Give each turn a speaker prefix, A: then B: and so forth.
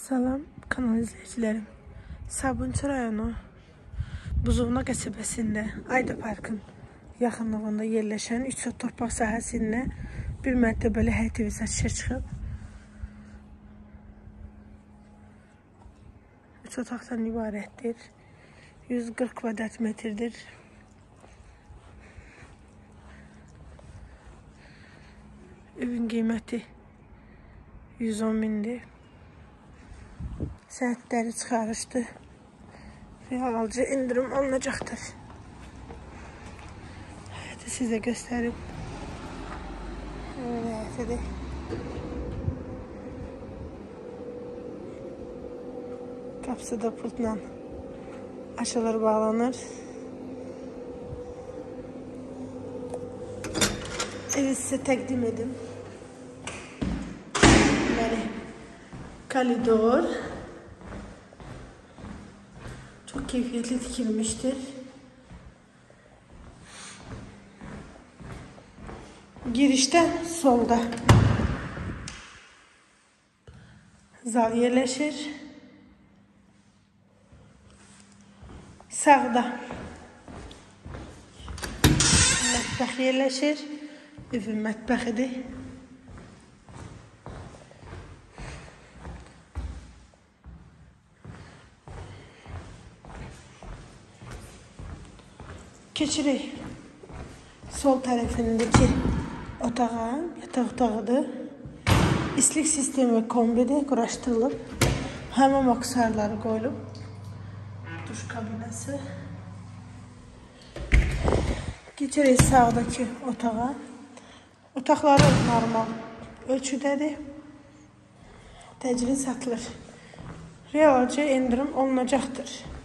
A: Salam kanal izləyicilərim. Sabunçu rayonu Buzovna qəsəbəsində Ayda Parkın yaxınlığında yerləşən 3 sot torpaq sahəsində bir mərtəbəli həyət evi satışa çıxıb. 3 otaqdan ibarətdir. 140 kvadrat metrdir. Evin qiyməti 110 mindir. Sənədləri çıxarışdı. Realcı indirim alınacaqdır. Həyəti sizə göstərim. Öyle həyətidir. Qapısı da pultla açılır, bağlanır. Evi sizə təqdim edim. Deməli, koridor. Çok keyfiyetli dikilmiştir. Girişten solda zal yerleşir. Sağda mətbəx yerleşir. Evin mətbəxidir. Keçirik sol tərəfindəki otağa, yataq otağıdır. İstilik sistemi kombidir, quraşdırılıb. Həmam aksarları qoyulub. Duş kabinası. Keçirik sağdakı otağa. Otaqları normal ölçüdədir. Təcili satılır. Realca endirim olunacaqdır.